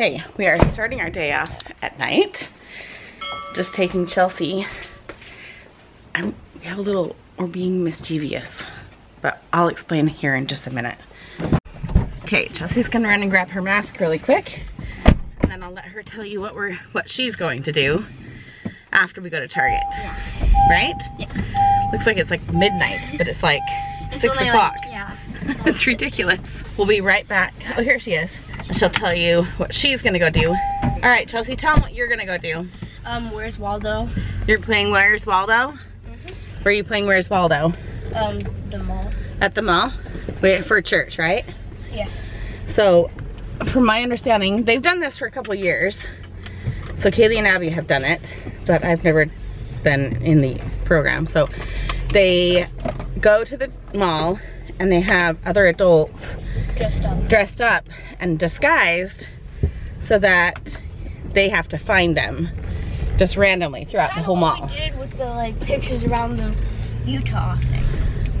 Okay, we are starting our day off at night. Just taking Chelsea. I'm we have a little, we're being mischievous, but I'll explain here in just a minute. Okay, Chelsea's gonna run and grab her mask really quick, and then I'll let her tell you what we're, what she's going to do after we go to Target. Yeah. Right? Yeah. Looks like it's like midnight, but it's like It's six o'clock. Like, yeah. it's ridiculous. We'll be right back. Oh, here she is. She'll tell you what she's gonna go do. All right, Chelsea, tell them what you're gonna go do. Um, where's Waldo? You're playing Where's Waldo? Where are you playing Where's Waldo? Um, the mall. At the mall? Wait, for church, right? Yeah. So, from my understanding, they've done this for a couple years. So Kaylee and Abby have done it, but I've never been in the program. So they go to the mall and they have other adults Just um. dressed up and disguised so that they have to find them just randomly throughout the whole mall. What did with the like pictures around the Utah thing.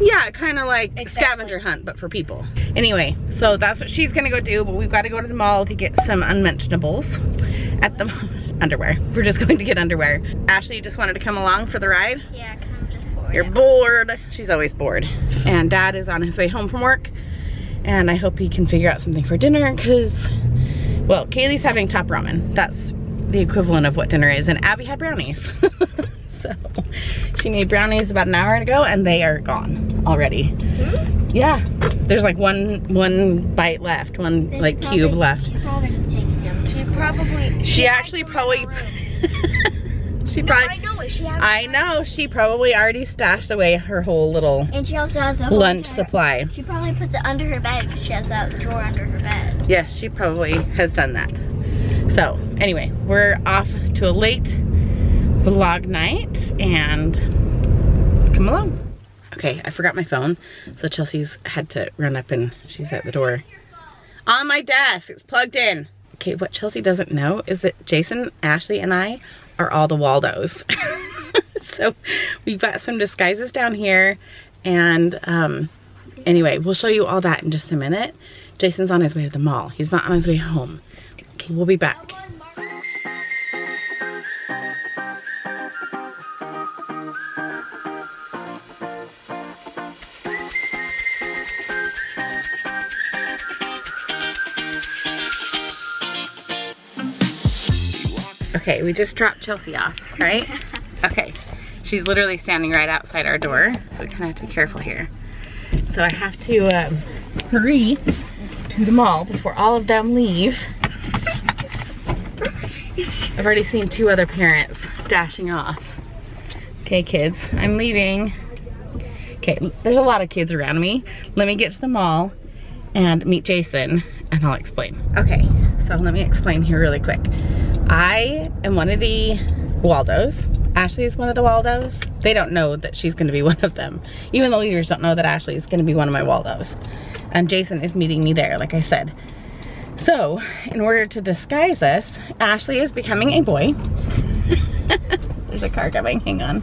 Yeah, kind of like Exactly. scavenger hunt, but for people. Anyway, so that's what she's gonna go do, but we've got to go to the mall to get some unmentionables at the underwear. We're just going to get underwear. Ashley you just wanted to come along for the ride. Yeah, cause I'm just. You're bored. She's always bored. And dad is on his way home from work. And I hope he can figure out something for dinner because, well, Kaylee's having top ramen. That's the equivalent of what dinner is. And Abby had brownies. so she made brownies about an hour ago and they are gone already. Hmm? Yeah, there's like one one bite left, one They like probably- cube left. She probably just taking them. She probably. She had actually probably. she No, probably, I know it. She has. I know, she probably already stashed away her whole little And she also has a lunch entire- supply. She probably puts it under her bed because she has that drawer under her bed. Yes, she probably has done that. So anyway, we're off to a late vlog night and come along. Okay, I forgot my phone. So Chelsea's had to run up and she's at the door. On my desk, it's plugged in. Okay, what Chelsea doesn't know is that Jason, Ashley, and I are all the Waldos. so we've got some disguises down here and um, anyway, we'll show you all that in just a minute. Jason's on his way to the mall. He's not on his way home. Okay, we'll be back. Okay, we just dropped Chelsea off, right? Okay, she's literally standing right outside our door, so we kind of have to be careful here. So I have to um, hurry to the mall before all of them leave. I've already seen two other parents dashing off. Okay, kids, I'm leaving. Okay, there's a lot of kids around me. Let me get to the mall and meet Jason and I'll explain. Okay, so let me explain here really quick. I am one of the Waldos. Ashley is one of the Waldos. They don't know that she's gonna be one of them. Even the leaders don't know that Ashley is gonna be one of my Waldos. And Jason is meeting me there, like I said. So, in order to disguise us, Ashley is becoming a boy. There's a car coming, hang on.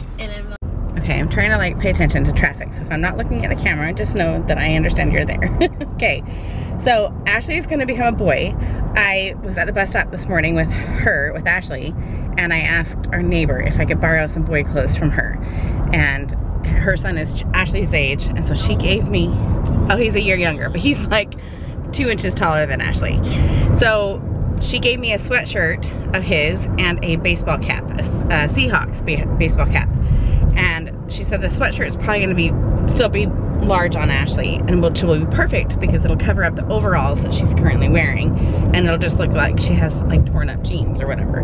Okay, I'm trying to like pay attention to traffic. So if I'm not looking at the camera, just know that I understand you're there. okay, so Ashley is gonna become a boy. I was at the bus stop this morning with her, with Ashley, and I asked our neighbor if I could borrow some boy clothes from her. And her son is Ashley's age, and so she gave me, oh, he's a year younger, but he's like two inches taller than Ashley. So she gave me a sweatshirt of his and a baseball cap, a, a Seahawks baseball cap. And she said the sweatshirt is probably gonna be, still be large on Ashley and which will be perfect because it'll cover up the overalls that she's currently wearing and it'll just look like she has like torn up jeans or whatever.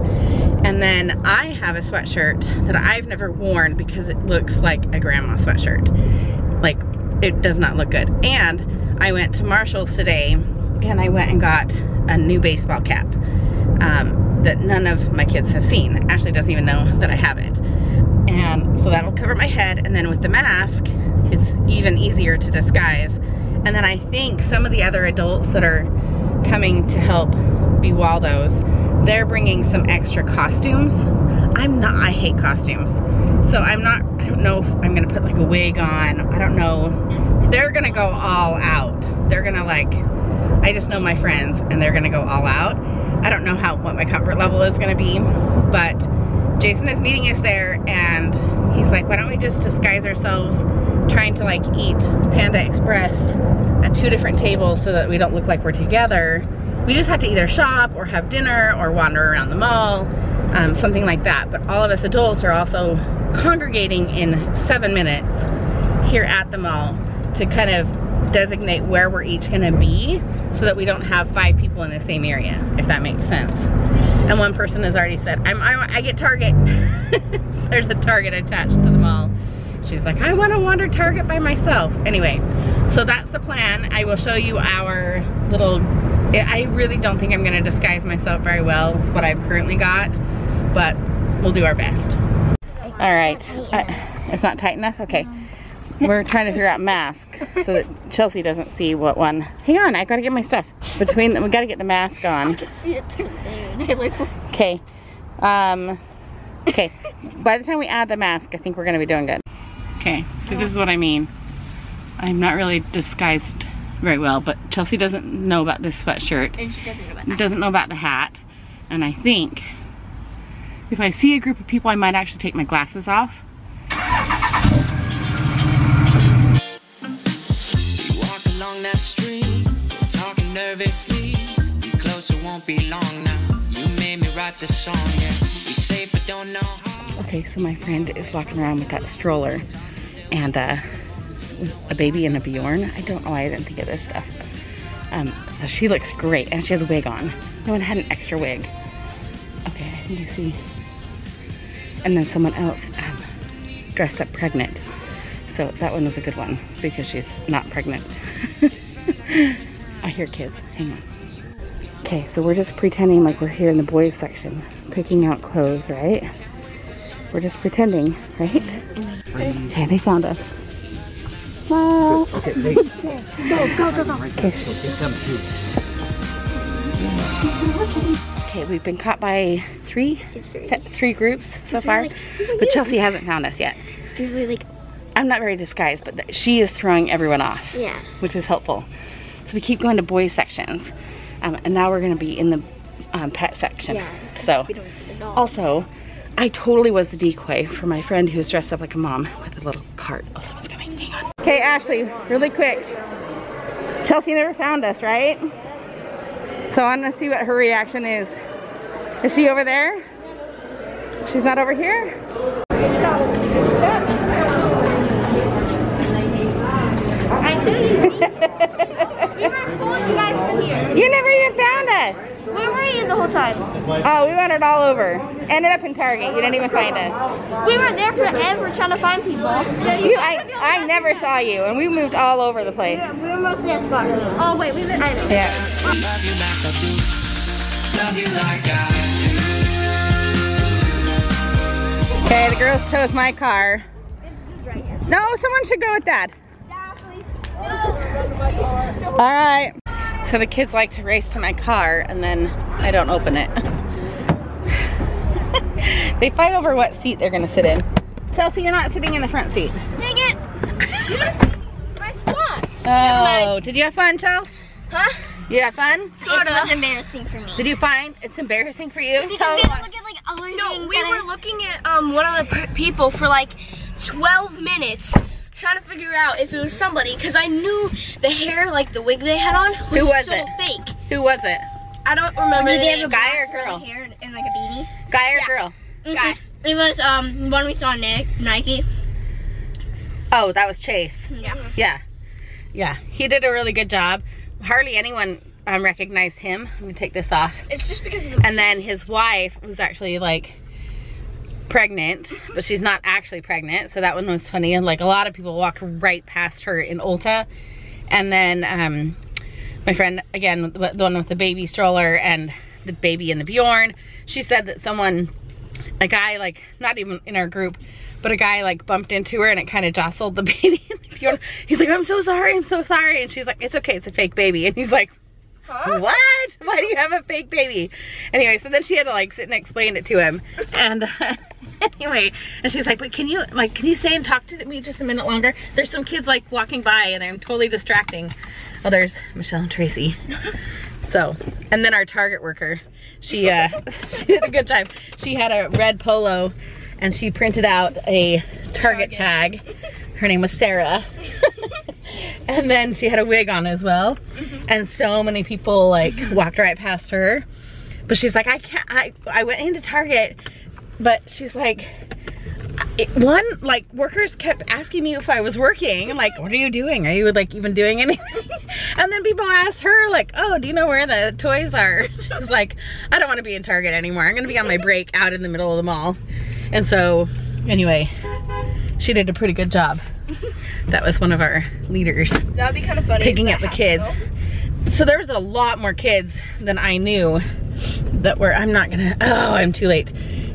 And then I have a sweatshirt that I've never worn because it looks like a grandma sweatshirt. Like it does not look good. And I went to Marshall's today and I went and got a new baseball cap um, that none of my kids have seen. Ashley doesn't even know that I have it. And so that'll cover my head and then with the mask, it's even easier to disguise. And then I think some of the other adults that are coming to help be Waldos, they're bringing some extra costumes. I'm not, I hate costumes. So I'm not, I don't know if I'm gonna put like a wig on. I don't know. They're gonna go all out. They're gonna like, I just know my friends and they're gonna go all out. I don't know how what my comfort level is gonna be, but Jason is meeting us there and he's like, why don't we just disguise ourselves trying to like eat Panda Express at two different tables so that we don't look like we're together. We just have to either shop or have dinner or wander around the mall, um, something like that. But all of us adults are also congregating in seven minutes here at the mall to kind of designate where we're each gonna be so that we don't have five people in the same area, if that makes sense. And one person has already said, I'm, I, I get Target. There's a Target attached to the mall. She's like, I wanna wander Target by myself. Anyway, so that's the plan. I will show you our little, I really don't think I'm gonna disguise myself very well with what I've currently got, but we'll do our best. All right, uh, it's not tight enough? Okay. We're trying to figure out masks so that Chelsea doesn't see what one. Hang on, I gotta get my stuff. Between them, we gotta get the mask on. see it through there. Okay. Um, okay. By the time we add the mask, I think we're gonna be doing good. Okay, so this is what I mean. I'm not really disguised very well, but Chelsea doesn't know about this sweatshirt. And she doesn't know about Doesn't know about the hat. And I think if I see a group of people, I might actually take my glasses off. You walk along that street, talking nervously. You closer won't be long now. You made me write this song, yeah. Be safe, but don't know how. Okay, so my friend is walking around with that stroller and uh, a baby and a Bjorn. I don't know why I didn't think of this stuff. Um, so she looks great and she has a wig on. No one had an extra wig. Okay, I see. And then someone else um, dressed up pregnant. So that one was a good one because she's not pregnant. I hear kids. Hang on. Okay, so we're just pretending like we're here in the boys section, picking out clothes, right? We're just pretending, right? Okay, they found us. Wow. Okay, hey, Okay. get them too. Okay, we've been caught by three, three groups so far, but Chelsea hasn't found us yet. Like, I'm not very disguised, but she is throwing everyone off, yeah. which is helpful. So we keep going to boys sections, um, and now we're gonna be in the um, pet section. Yeah. So We don't see the dog. also, I totally was the decoy for my friend who's dressed up like a mom with a little cart. Oh, someone's coming. Hang on. Okay, Ashley, really quick. Chelsea never found us, right? So I'm gonna see what her reaction is. Is she over there? She's not over here? I knew you. we were told you guys were here. You never even found us. Where were you the whole time? Oh, we ran it all over. Ended up in Target. You didn't even find us. We were there forever trying to find people. You, I, I never saw you, and we moved all over the place. We were mostly at Spark. Oh wait, we lived. I know. Yeah. Love you like I do. Love you like I Okay, the girls chose my car. It's just right here. No, someone should go with Dad. Ashley. All right. So the kids like to race to my car, and then I don't open it. they fight over what seat they're gonna sit in. Chelsea, you're not sitting in the front seat. Dang it! My spot. Oh, did you have fun, Chelsea? Huh? You have fun? Sort of. It was embarrassing for me. Did you find it's embarrassing for you? Because Tell we had to look at like other No, we were I- looking at um one of the people for like 12 minutes trying to figure out if it was somebody because I knew the hair, like the wig they had on, was, Who was so it? fake. Who was it? I don't remember. Did the they have a Guy or girl? curly hair and, and like a beanie? Guy or Yeah. girl? Guy. It was um one we saw Nick Nike. Oh, that was Chase. Yeah. Yeah. Yeah. He did a really good job. Hardly anyone um, recognized him. I'm gonna take this off. It's just because of the. And then his wife was actually like pregnant, but she's not actually pregnant. So that one was funny. And like a lot of people walked right past her in Ulta. And then um, my friend, again, the one with the baby stroller and the baby and the Bjorn, she said that someone, a guy like, not even in our group, but a guy like bumped into her and it kind of jostled the baby and the Bjorn. He's like, I'm so sorry, I'm so sorry. And she's like, it's okay, it's a fake baby. And he's like, what? Why do you have a fake baby? Anyway, so then she had to like sit and explain it to him. And anyway, and she's like, but can you like can you stay and talk to me just a minute longer? There's some kids like walking by and I'm totally distracting. Oh, there's Michelle and Tracy. So, and then our Target worker, she uh, she did a good job. She had a red polo, and she printed out a Target, tag. Her name was Sarah. and then she had a wig on as well. And so many people like walked right past her. But she's like, I can't, I, I went into Target, but she's like, it- one, like workers kept asking me if I was working. I'm like, what are you doing? Are you like even doing anything? and then people asked her like, oh, do you know where the toys are? She was like, I don't want to be in Target anymore. I'm gonna be on my break out in the middle of the mall. And so, anyway, she did a pretty good job. That was one of our leaders That'd be kind of funny. picking up the kids. So there was a lot more kids than I knew that were, I'm not gonna, oh, I'm too late.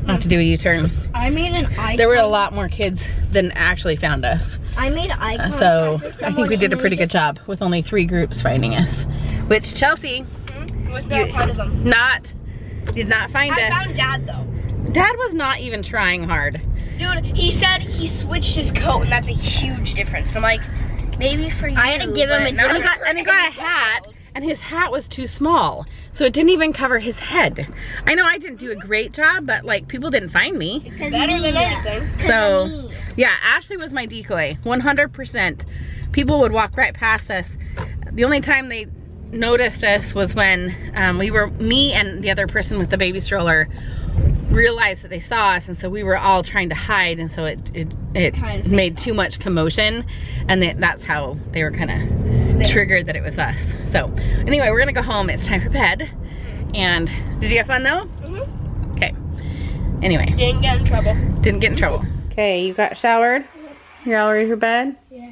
I have to do a U-turn. I made an eye. There were a lot more kids than actually found us. I made eye Uh, so I think we did a pretty good job with only three groups finding us. Which Chelsea though. Was not You- part of them. not, did not find I us. found Dad though. Dad was not even trying hard. Dude, he said he switched his coat, and that's a huge difference. And I'm like, maybe for you. I had to give him a not And he got, and he got a hat, else. And his hat was too small. So it didn't even cover his head. I know I didn't do a great job, but like people didn't find me. Better than anything. So, yeah, Ashley was my decoy, 100%. People would walk right past us. The only time they noticed us was when um, we were, me and the other person with the baby stroller realized that they saw us and so we were all trying to hide and so it it, it Kind of made too much commotion and that, that's how they were kind of triggered that it was us. So anyway, we're gonna go home. It's time for bed. And did you have fun though? Mhm. Okay. Anyway. Didn't get in trouble. Didn't get in trouble. Okay, you got showered? You're all ready for bed? Yeah.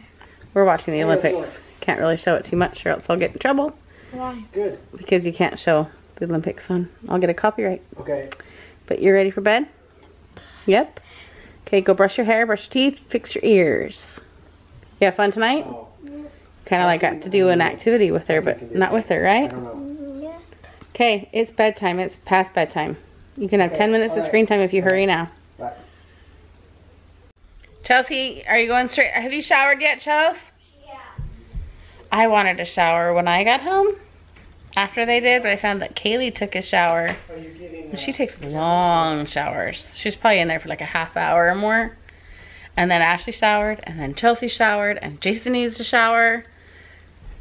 We're watching the Olympics. Can't really show it too much or else I'll get in trouble Why? Good. because you can't show the Olympics on. I'll get a copyright. Okay. But you're ready for bed? Yep. Okay, go brush your hair, brush your teeth, fix your ears. You have fun tonight? Kind of like got to do an activity with her, but not with her, right? don't know. Yeah. Okay, it's bedtime. It's past bedtime. You can have 10 Okay, minutes of screen time if you hurry now. Chelsea, are you going straight? Have you showered yet, Chelsea? Yeah. I wanted to shower when I got home after they did, but I found that Kaylee took a shower. Are you getting? And She takes long showers. She's probably in there for like a half hour or more. And then Ashley showered, and then Chelsea showered, and Jason needs to shower.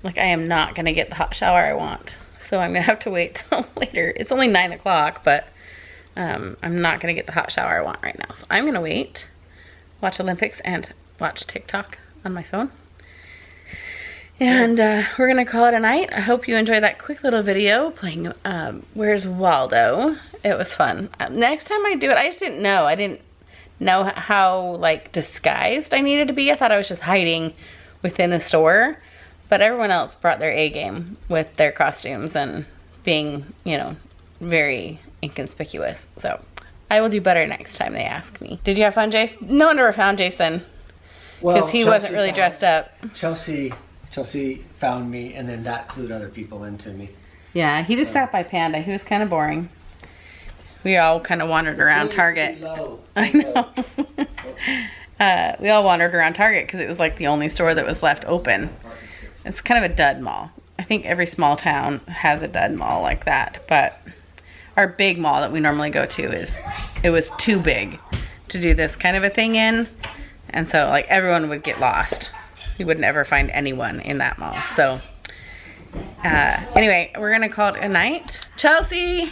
Like, I am not gonna get the hot shower I want. So I'm gonna have to wait till later. It's only nine o'clock, but um, I'm not gonna get the hot shower I want right now. So I'm gonna wait, watch Olympics, and watch TikTok on my phone. And uh, we're gonna call it a night. I hope you enjoyed that quick little video playing um, Where's Waldo. It was fun. Uh, next time I do it, I just didn't know. I didn't know how like disguised I needed to be. I thought I was just hiding within a store. But everyone else brought their A game with their costumes and being, you know, very inconspicuous. So I will do better next time they ask me. Did you have fun, Jason? No one ever found Jason Well, because he wasn't really dressed up. Chelsea, Chelsea found me, and then that clued other people into me. Yeah, he just stopped by Panda. He was kind of boring. We all kind of wandered around Target. I know. uh, we all wandered around Target because it was like the only store that was left open. It's kind of a dud mall. I think every small town has a dud mall like that, but our big mall that we normally go to is it was too big to do this kind of a thing in, and so like everyone would get lost. You would never find anyone in that mall. So uh, anyway, we're gonna call it a night. Chelsea.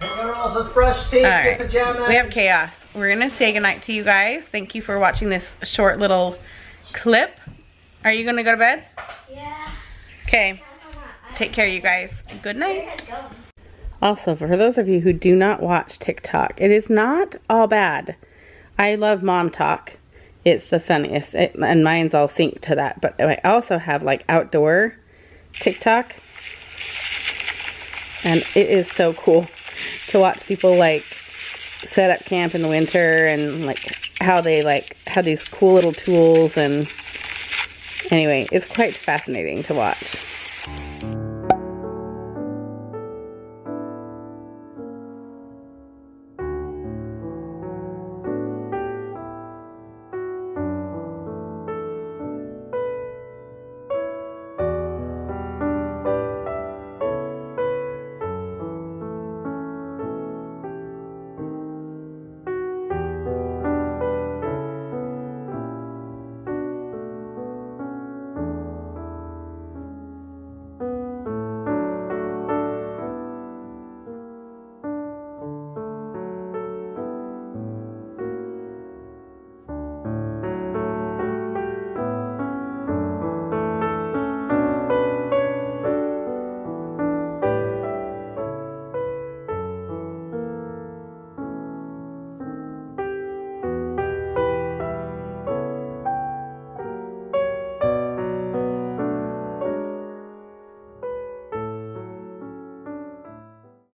Let's brush teeth, right. pajamas. We have chaos. We're gonna say goodnight to you guys. Thank you for watching this short little clip. Are you gonna go to bed? Yeah. Okay. Take care, you guys. Good night. Also, for those of you who do not watch TikTok, it is not all bad. I love MomTok. It's the funniest, it, and mine's all synced to that. But I also have like outdoor TikTok, and it is so cool to watch people like set up camp in the winter and like how they like have these cool little tools and anyway, it's quite fascinating to watch.